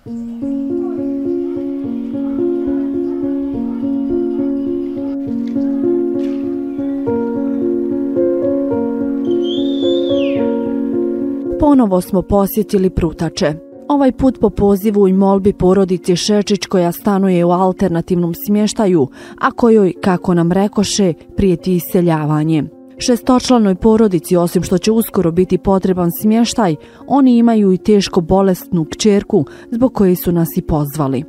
Ponovo smo posjetili Prutače. Ovaj put po pozivu i molbi porodici Šečić koja stanuje u alternativnom smještaju, a kojoj, kako nam rekoše, prijeti iseljavanje. Šestočlanoj porodici, osim što će uskoro biti potreban smještaj, oni imaju i teško bolestnu kćerku zbog koje su nas i pozvali.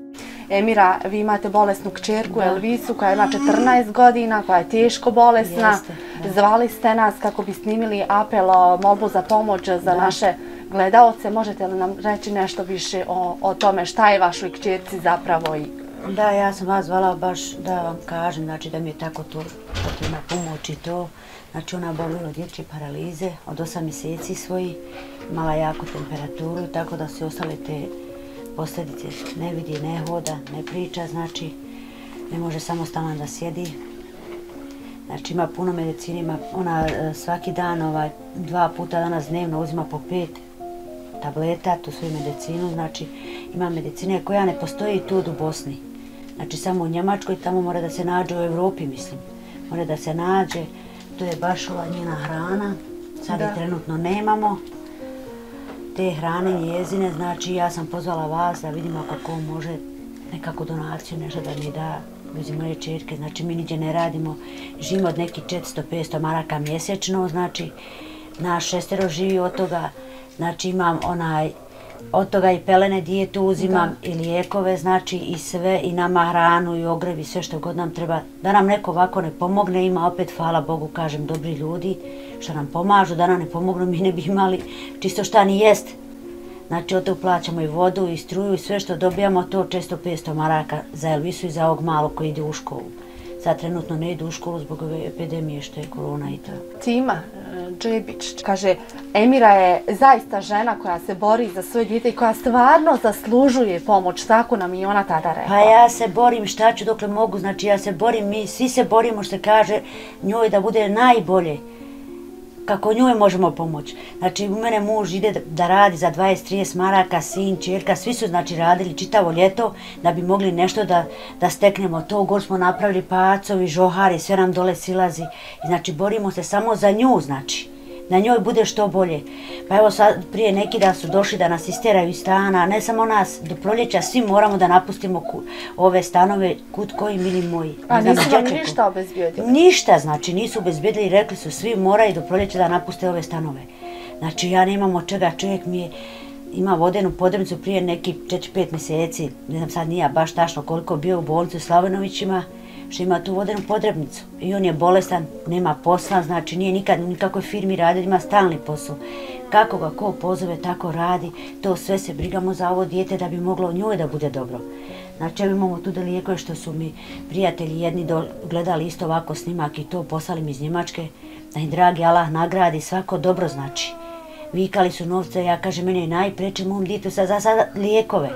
Emira, vi imate bolesnu kćerku Elvisu koja ima 14 godina, koja je teško bolesna. Jeste, Zvali ste nas kako bi snimili apel o molbu za pomoć za naše gledaoce. Možete li nam reći nešto više o, o tome šta je vašoj kćerci zapravo i Da, ja sam vas zvala baš da vam kažem, znači da mi je tako to potrebna pomoć i to. Znači ona bolila od dječje paralize od 8 mjeseci svoji, imala jako temperaturu, tako da su ostale te posljedice. Ne vidi, ne hoda, ne priča, znači ne može samostalno da sjedi. Znači ima puno medicine, ima ona e, svaki dan, ovaj, dva puta danas dnevno uzima po pet tableta, tu svoju medicinu, znači ima medicine koja ne postoji tu u Bosni. Znači samo u Njemačkoj, tamo mora da se nađe u Evropi, mislim. Mora da se nađe, to je baš ova njena hrana, sad je trenutno nemamo. Te hrane njezine, znači ja sam pozvala vas da vidimo kako može nekako donaciju, nešto da mi da. Bez moje čerke, znači mi niđe ne radimo, živimo od nekih 400-500 maraka mjesečno, znači naš šestero živi od toga, znači imam onaj, od toga i pelene dijetu uzimam da. i lijekove, znači i sve, i nama hranu i ogrev i sve što god nam treba. Da nam neko ovako ne pomogne, ima opet, hvala Bogu, kažem, dobri ljudi što nam pomažu, da nam ne pomognu, mi ne bi imali čisto šta ni jest. Znači, od plaćamo i vodu i struju i sve što dobijamo, to često 500 maraka za Elvisu i za ovog malo koji ide u školu. Sad trenutno ne ide u školu zbog ove epidemije što je korona i to. Tima e, Džebić. Kaže Emira je zaista žena koja se bori za svoje djete i koja stvarno zaslužuje pomoć, tako nam i ona tada rekla. Pa ja se borim šta ću dokle mogu, znači ja se borim, mi svi se borimo što kaže njoj da bude najbolje kako njoj možemo pomoći. Znači, u mene muž ide da radi za 20-30 maraka, sin, čerka, svi su znači radili čitavo ljeto da bi mogli nešto da, da steknemo to. Gor smo napravili pacovi, žohari, sve nam dole silazi. I, znači, borimo se samo za nju, znači na njoj bude što bolje. Pa evo sad prije neki da su došli da nas isteraju iz stana, ne samo nas, do proljeća svi moramo da napustimo ku, ove stanove, kut koji mili moji. A nisu vam ništa obezbijedili? Ništa, znači nisu obezbijedili rekli su svi moraju do proljeća da napuste ove stanove. Znači ja nemam od čega, čovjek mi je ima vodenu podrnicu prije neki 4-5 mjeseci, ne znam sad nije baš tašno koliko bio u bolnicu u Slavenovićima, što ima tu vodenu podrebnicu. I on je bolestan, nema posla, znači nije nikad u nikakvoj firmi radio, ima stalni posao. Kako ga ko pozove, tako radi, to sve se brigamo za ovo dijete da bi moglo njoj da bude dobro. Znači, imamo tu da lijekove što su mi prijatelji jedni do, gledali isto ovako snimak i to poslali mi iz Njemačke, da im dragi Allah nagradi, svako dobro znači. Vikali su novce, ja kažem, meni je najpreče mom djetu sad za sada lijekove.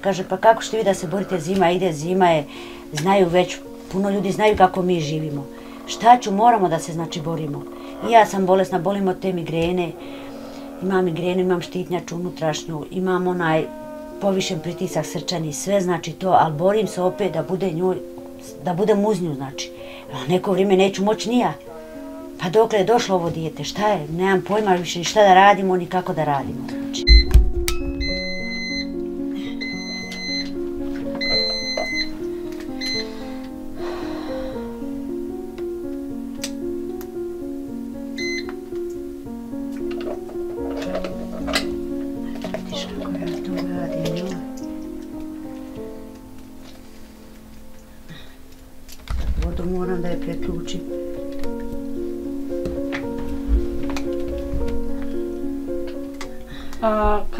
Kaže, pa kako ćete vi da se borite, zima ide, zima je, znaju već puno ljudi znaju kako mi živimo. Šta ću, moramo da se znači borimo. I ja sam bolesna, bolim od te migrene. Imam migrenu, imam štitnjaču unutrašnju, imam onaj povišen pritisak srčani, sve znači to, ali borim se opet da bude njoj, da budem uz nju, znači. A neko vrijeme neću moći nija. Pa dokle je došlo ovo dijete, šta je? Nemam pojma više ni šta da radimo, ni kako da radimo. Znači.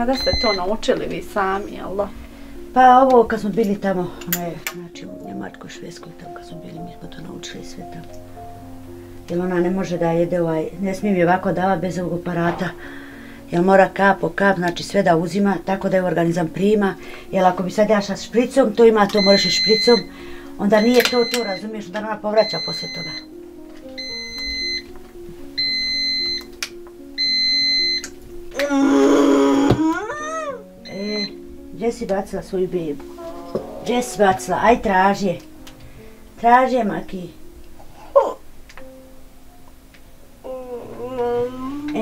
Kada ste to naučili vi sami, jel da? Pa ovo kad smo bili tamo, ne, znači u Njemačkoj, Švedskoj, tamo kad smo bili, mi smo to naučili sve tamo. Jer ona ne može da jede ovaj, ne smije mi ovako dava bez ovog aparata. Jer mora kap po kap, znači sve da uzima, tako da je organizam prima. Jer ako bi sad ja sa špricom, to ima, to moraš i špricom, onda nije to to, razumiješ, da ona povraća posle toga. Gdje si bacila svoju bebu? Gdje si bacila? Aj, traži je. Traži je, Maki.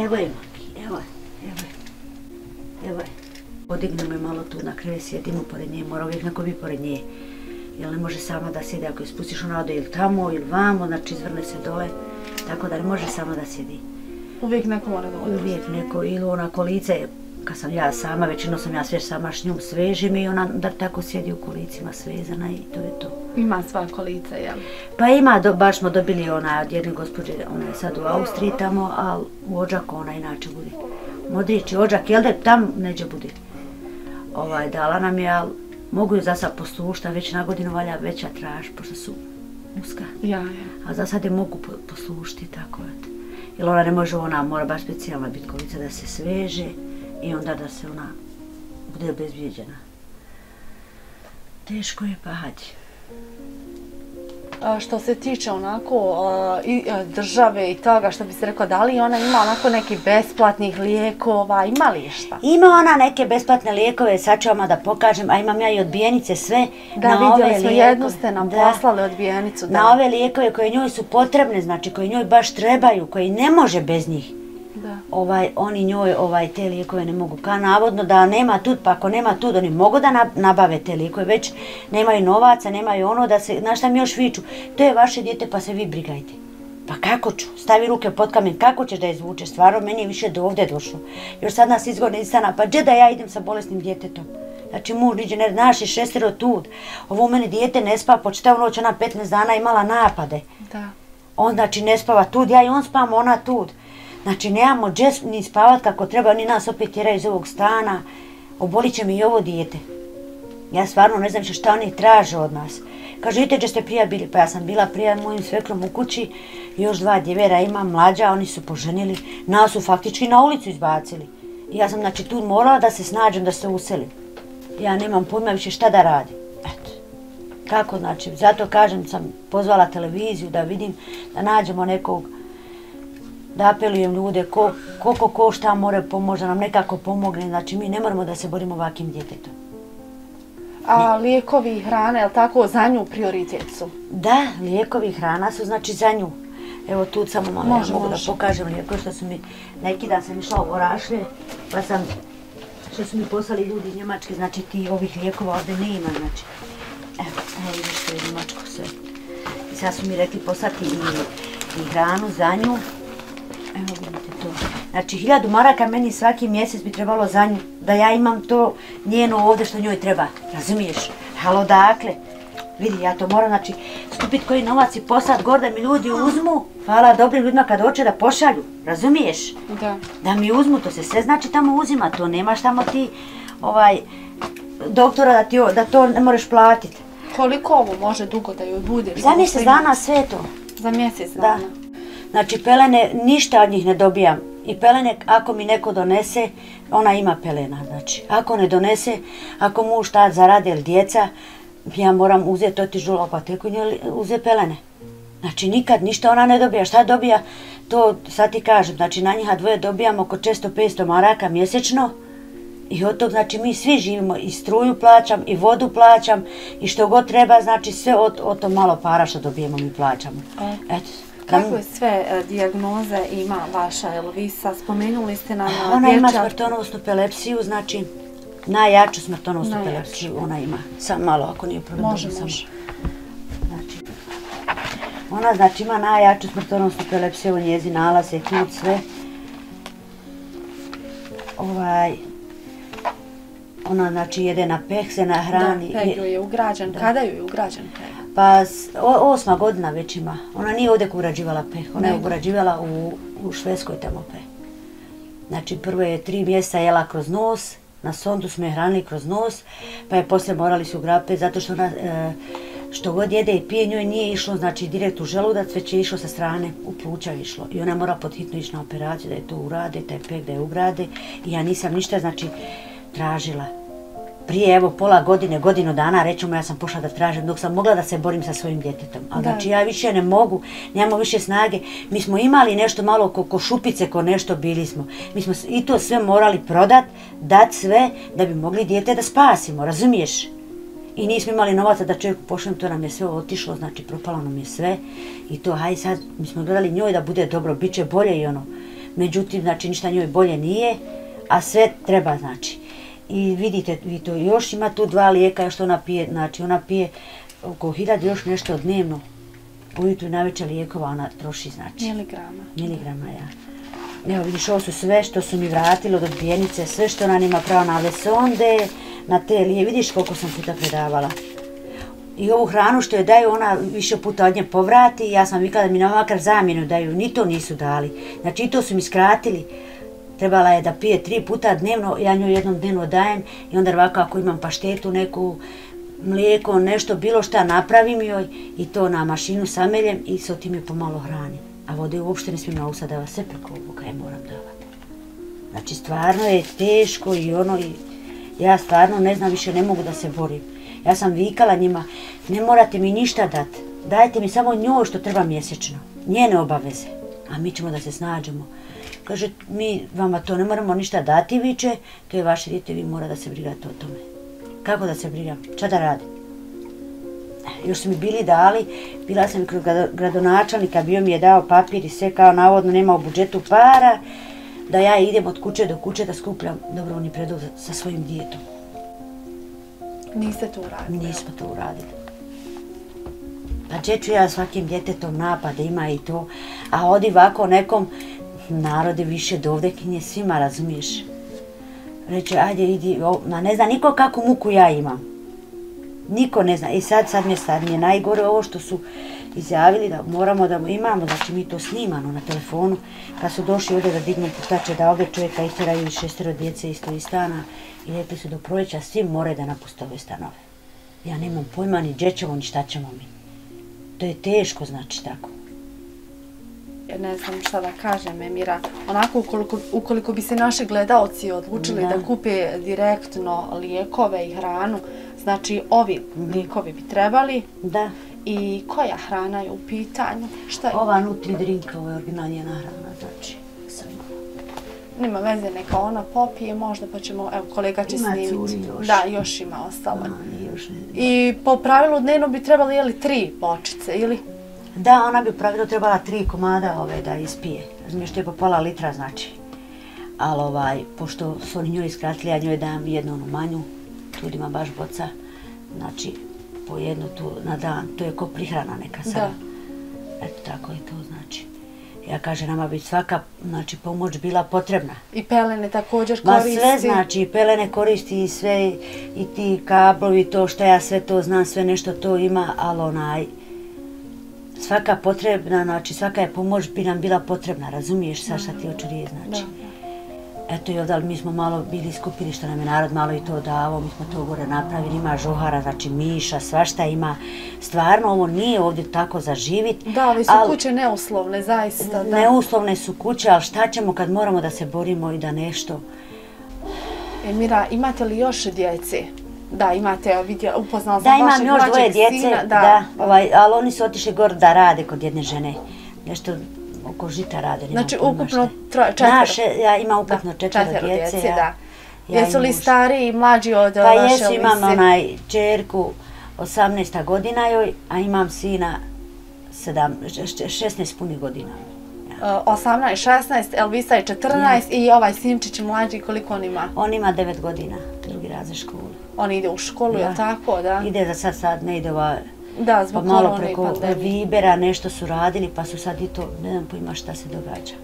Evo je, Maki, evo je, evo je. Evo je. Podignemo je malo tu na krevet, sjedimo pored nje, mora uvijek neko biti pored nje. Jer ne može sama da sjede, ako je spustiš ona ode ili tamo ili vamo, znači izvrne se dole. Tako da ne može sama da sjedi. Uvijek neko mora da ode. Uvijek neko, ili ona kolice, kad sam ja sama, većinom sam ja sve sama s njom svežim i ona da tako sjedi u kolicima svezana i to je to. Ima sva kolica, jel? Pa ima, do, baš smo dobili ona od jedne gospođe, ona je sad u Austriji tamo, a u Ođaku ona inače bude. Modrići Ođak, jel da tam neđe bude? Ovaj, dala nam je, ali mogu ju za sad poslušta, već na godinu valja veća traž, pošto su uska. Ja, ja. A za sad je mogu po- poslušti, tako eto. Jer ona ne može, ona mora baš specijalna biti kolica da se sveže i onda da se ona bude obezbijeđena. Teško je pa hađi. A, što se tiče onako a, i, a, države i toga, što bi se rekao, da li ona ima onako neki besplatnih lijekova, ima li šta? Ima ona neke besplatne lijekove, sad ću vama da pokažem, a imam ja i odbijenice sve. Da, na vidjeli ove smo, lijekove. jednu ste nam Da. poslali odbijenicu. Da. Na ove lijekove koje njoj su potrebne, znači koje njoj baš trebaju, koji ne može bez njih. Da. ovaj, oni njoj ovaj, te lijekove ne mogu. Ka navodno da nema tud, pa ako nema tud, oni mogu da na- nabave te lijekove, već nemaju novaca, nemaju ono da se, znaš šta mi još viču, to je vaše dijete pa se vi brigajte. Pa kako ću? Stavi ruke pod kamen, kako ćeš da je izvučeš? Stvarno, meni je više do ovde došlo. Još sad nas izgone iz stana, pa gdje da ja idem sa bolesnim djetetom? Znači, muž niđe, ne, naš je šestero tud. Ovo u meni dijete ne spava, po čitavu noć, ona 15 dana imala napade. Da. On znači ne spava tud, ja i on spavamo, ona tud. Znači nemamo džes ni spavat kako treba, oni nas opet tjeraju iz ovog stana. Obolit će mi i ovo dijete. Ja stvarno ne znam šta oni traže od nas. Kaže, vidite gdje ste prija bili? Pa ja sam bila prija mojim svekrom u kući, još dva djevera ima, mlađa, oni su poženili, nas su faktički na ulicu izbacili. I ja sam znači tu morala da se snađem, da se uselim. Ja nemam pojma više šta da radim. Eto. Kako znači, zato kažem sam pozvala televiziju da vidim, da nađemo nekog, da apelujem ljude ko, koliko ko šta more pomoći, da nam nekako pomogne, znači mi ne moramo da se borimo ovakvim djetetom. A lijekovi i hrane, je li tako, za nju prioritet su? Da, lijekovi i hrana su znači za nju. Evo tu samo malo Može, ja mogu može. da pokažem lijekove što su mi, neki dan sam išla u Orašlje, pa sam, što su mi poslali ljudi iz Njemačke, znači ti ovih lijekova ovdje ne ima, znači. Evo, evo vidiš što je Njemačko sve. I sad su mi rekli poslati i, i hranu za nju. Evo vidite to. Znači, hiljadu maraka meni svaki mjesec bi trebalo za nju, da ja imam to njeno ovdje što njoj treba. Razumiješ? Halo, dakle. Vidi, ja to moram, znači, skupit koji novac i poslat gor da mi ljudi uzmu. Hvala dobrim ljudima kad hoće da pošalju. Razumiješ? Da. Da mi uzmu, to se sve znači tamo uzima. To nemaš tamo ti, ovaj, doktora da, ti, da to ne možeš platiti. Koliko ovo može dugo da joj bude? Za mjesec dana sve to. Za mjesec Da. Znači pelene, ništa od njih ne dobijam. I pelene, ako mi neko donese, ona ima pelena. Znači, ako ne donese, ako muž tad zarade ili djeca, ja moram uzeti otižu u apoteku i uze pelene. Znači, nikad ništa ona ne dobija. Šta dobija? To sad ti kažem. Znači, na njiha dvoje dobijam oko 400-500 maraka mjesečno. I od tog, znači, mi svi živimo, i struju plaćam, i vodu plaćam, i što god treba, znači, sve od, od to malo para što dobijemo mi plaćamo. E. Eto. Kakve sve e, dijagnoze ima vaša Elvisa? Spomenuli ste nam e, Ona ima dječak- smrtonosnu epilepsiju, znači najjaču smrtonosnu Najjaču. epilepsiju ona ima. Sam malo, ako nije problem. Može, može. Znači, ona znači ima najjaču smrtonosnu epilepsiju, njezi nalaze, ključ, sve. Ovaj, ona znači jede na peh, se nahrani. Da, peg joj je ugrađen. Kada joj je ugrađen peg? Pa o, osma godina već ima. Ona nije ovdje urađivala peh, ona je urađivala u, u Švedskoj tamo peh. Znači prvo je tri mjeseca jela kroz nos, na sondu smo je hranili kroz nos, pa je poslije morali su ugrapiti zato što ona e, što god jede i pije njoj nije išlo znači direkt u želudac, već je išlo sa strane, u pluća išlo. I ona mora pod hitno ići na operaciju da je to urade, taj peh da je ugrade. I ja nisam ništa znači tražila. Prije evo pola godine, godinu dana, rećemo ja sam pošla da tražim, dok sam mogla da se borim sa svojim djetetom. A znači ja više ne mogu, nemamo više snage. Mi smo imali nešto malo ko, ko šupice, ko nešto bili smo. Mi smo i to sve morali prodat, dat sve, da bi mogli djete da spasimo, razumiješ? I nismo imali novaca da čovjeku pošljem, to nam je sve otišlo, znači propalo nam je sve. I to, haj sad, mi smo gledali njoj da bude dobro, bit će bolje i ono. Međutim, znači ništa njoj bolje nije, a sve treba, znači. I vidite, vi to još ima tu dva lijeka što ona pije, znači ona pije oko hiljada još nešto dnevno. Ujutru i najveća lijekova ona troši, znači. Miligrama. Miligrama, ja. Evo vidiš, ovo su sve što su mi vratili od odbijenice, sve što ona nima pravo na lesonde, na te lije, vidiš koliko sam puta predavala. I ovu hranu što je daju, ona više puta od nje povrati, ja sam vikala da mi na ovakav zamjenu daju, ni to nisu dali. Znači i to su mi skratili trebala je da pije tri puta dnevno, ja nju jednom dnevno dajem i onda ovako ako imam paštetu, neku mlijeko, nešto, bilo šta napravim joj i to na mašinu sameljem i sa tim je pomalo hranim. A vode uopšte ne smijem na usa davati, sve preko ovoga je moram davati. Znači stvarno je teško i ono, i ja stvarno ne znam više, ne mogu da se borim. Ja sam vikala njima, ne morate mi ništa dati, dajte mi samo njoj što treba mjesečno, njene obaveze, a mi ćemo da se snađemo. Kaže, mi vama to ne moramo ništa dati viče, to je vaše djete, vi mora da se brigate o tome. Kako da se brigam? Šta da radim? Još su mi bili dali, bila sam kod gradonačalnika, bio mi je dao papir i sve kao navodno nema u budžetu para, da ja idem od kuće do kuće da skupljam dobrovni predlog sa svojim djetom. Niste to uradili? Nismo to uradili. Pa čeću ja svakim djetetom napade, ima i to, a odi ovako nekom, narode više dovde kinje svima, razumiješ? Reče, ajde, idi, ma ne zna niko kako muku ja imam. Niko ne zna. I sad, sad mi je sad mi je najgore ovo što su izjavili da moramo da imamo, znači mi to snimano na telefonu, kad su došli ovdje da dignu putače da ovdje čovjeka istiraju šestero djece isto iz stana i rekli su do proleća svi more da napuste ove stanove. Ja nemam pojma ni gdje ćemo ni šta ćemo mi. To je teško znači tako ne znam šta da kažem, Emira, onako ukoliko, ukoliko bi se naši gledaoci odlučili da. da kupe direktno lijekove i hranu, znači ovi mm. lijekovi bi trebali. Da. I koja hrana je u pitanju? Šta je? Ova Nutri Drink, ovo je originalna hrana, znači. Nima veze, neka ona popije možda, pa ćemo, evo, kolega će snimiti. Ima curi još. Da, još ima ostalo. A, još ne, I po pravilu dnevno bi trebali, jeli, tri bočice, ili? Da, ona bi pravilno trebala tri komada ove da ispije. Razumiješ, to je po pola litra, znači. Ali ovaj, pošto su oni njoj iskratili, ja njoj dajem jednu onu manju, tu ima baš boca, znači, po jednu tu na dan, to je ko prihrana neka sada. Da. Eto, tako je to, znači. Ja kažem, nama bi svaka znači, pomoć bila potrebna. I pelene također koristi? Ma sve znači, i pelene koristi i sve, i ti kablovi, to što ja sve to znam, sve nešto to ima, ali onaj, svaka potrebna, znači svaka je pomoć bi nam bila potrebna, razumiješ sa šta ti očurije, znači. Eto i ovdje, mi smo malo bili skupili što nam je narod malo i to davo, mi smo to gore napravili, ima žuhara, znači miša, svašta ima. Stvarno, ovo nije ovdje tako za živit. Da, ali su al, kuće neuslovne, zaista. Da. Neuslovne su kuće, ali šta ćemo kad moramo da se borimo i da nešto... Emira, imate li još djece? Da, imate, vidio, upoznala sam da, vašeg mlađeg sina. Da, imam još dvoje djece, da, da ovaj, ali oni su otišli gore da rade kod jedne žene. Nešto oko žita rade. Znači, ukupno troje, četvero. Naše, ja imam ukupno četvero, četvero djece. djece ja, da. Ja jesu li stari i mlađi od pa vaše Pa jesu, imam onaj čerku 18. godina joj, a imam sina 7, 16 punih godina. 18, 16, Elvisa je 14 ja. i ovaj Simčić mlađi, koliko on ima? On ima 9 godina, drugi razred školu. On ide u školu, je tako, da? Ide za sad, sad ne ide ova... Da, zbog pa malo preko Vibera nešto su radili, pa su sad i to, ne znam pojma šta se događa.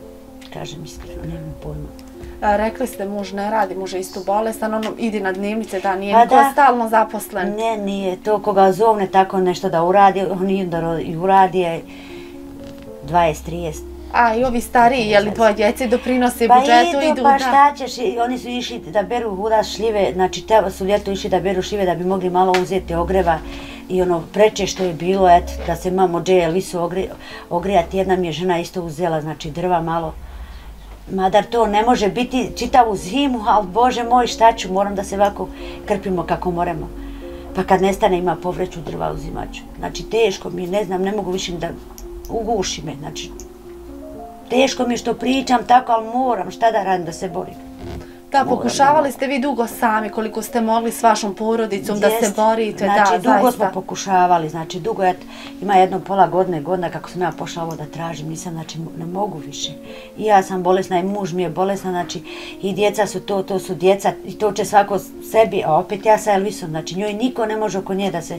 Kažem iskreno, nemam pojma. A, rekli ste, muž ne radi, muž je isto bolestan, ono ide na dnevnice, da nije pa niko da, stalno zaposlen. Ne, nije, to koga zovne tako nešto da uradi, on i da i uradi je 20-30 A i ovi stariji, je li tvoje djece doprinose pa budžetu, idu, idu pa da... šta ćeš, oni su išli da beru huda šljive, znači te su ljeto išli da beru šljive da bi mogli malo uzeti ogreva i ono preče što je bilo, et, da se mamo džeje, li su ogri, ogrijati, jedna mi je žena isto uzela, znači drva malo, Madar to ne može biti čitavu zimu, ali bože moj šta ću, moram da se ovako krpimo kako moramo. Pa kad nestane ima povreću drva uzimaću. Znači teško mi, ne znam, ne mogu više da uguši me. Znači, teško mi što pričam tako, ali moram šta da radim da se borim. Da, pokušavali ste vi dugo sami, koliko ste mogli s vašom porodicom da se borite. Znači, da, dugo zaista. smo pokušavali, znači, dugo je, ima jedno pola godine, godina kako sam ja pošla ovo da tražim, nisam, znači, ne mogu više. I ja sam bolesna i muž mi je bolesna, znači, i djeca su to, to su djeca, i to će svako sebi, a opet ja sa Elvisom, znači, njoj niko ne može oko nje da se,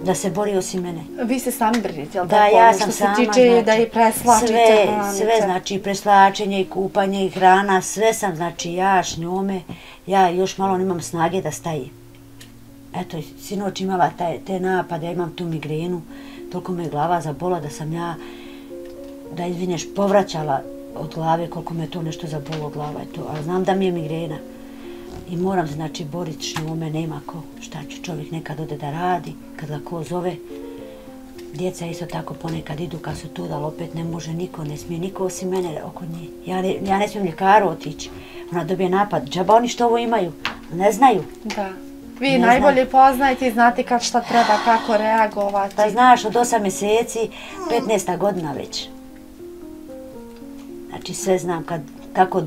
da se bori osim mene. Vi se sami brinite, jel Da, tako? ja Ono sam što sama, se tiče znači, da je preslačite, sve, hranite. sve, znači, preslačenje i kupanje i hrana, sve sam, znači, ja s njome, ja još malo nemam snage da staje. Eto, sinoć imala taj, te napade, ja imam tu migrenu, toliko me je glava zabola da sam ja, da izvineš, povraćala od glave koliko me to nešto zabolo glava i to, ali znam da mi je migrena. I moram se, znači, boriti s njome, nema ko, šta će čovjek nekad ode da radi, kad ga ko zove, Djeca isto tako ponekad idu kad su tu, ali opet ne može niko, ne smije niko osim mene oko nje. Ja ne, ja ne smijem ljekaru otići. Ona dobije napad. Džaba oni što ovo imaju? Ne znaju. Da. Vi Ne najbolje poznajete i znate kad šta treba, kako reagovati. Pa znaš, od 8 mjeseci, 15. godina već. Znači sve znam kad, kako,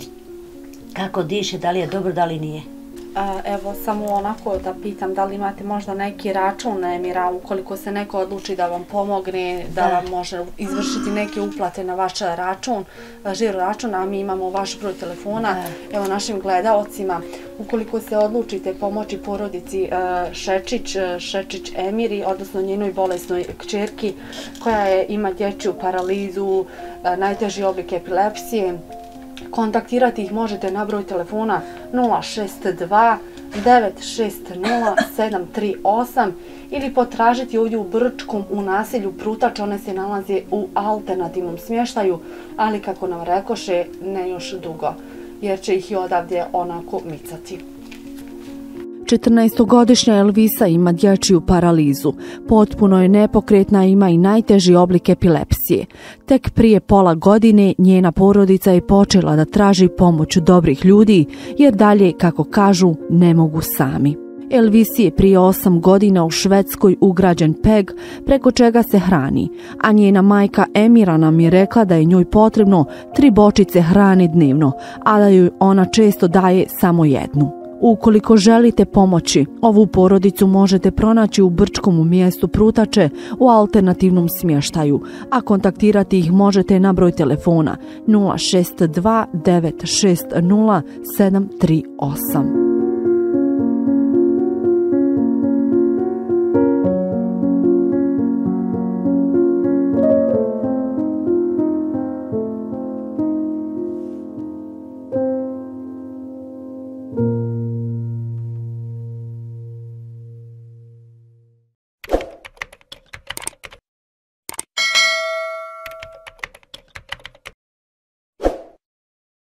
kako diše, da li je dobro, da li nije. A, Evo, samo onako da pitam da li imate možda neki račun Emira, ukoliko se neko odluči da vam pomogne, da, Da. vam može izvršiti neke uplate na vaš račun, žiro račun, a mi imamo vaš broj telefona. Evo našim gledaocima, ukoliko se odlučite pomoći porodici e, Šečić, e, Šečić Emiri, odnosno njenoj bolesnoj kćerki koja je, ima dječju paralizu, e, najteži oblik epilepsije, Kontaktirati ih možete na broj telefona 062 960 738 ili potražiti ovdje u Brčkom u naselju Prutač, one se nalaze u alternativnom smještaju, ali kako nam rekoše, ne još dugo, jer će ih i odavdje onako micati. 14-godišnja Elvisa ima dječju paralizu. Potpuno je nepokretna, ima i najteži oblik epilepsije. Tek prije pola godine njena porodica je počela da traži pomoć dobrih ljudi, jer dalje, kako kažu, ne mogu sami. Elvisi je prije 8 godina u Švedskoj ugrađen PEG preko čega se hrani, a njena majka Emira nam je rekla da je njoj potrebno tri bočice hrane dnevno, a da joj ona često daje samo jednu. Ukoliko želite pomoći, ovu porodicu možete pronaći u Brčkom u mjestu Prutače u alternativnom smještaju, a kontaktirati ih možete na broj telefona 062 960 738.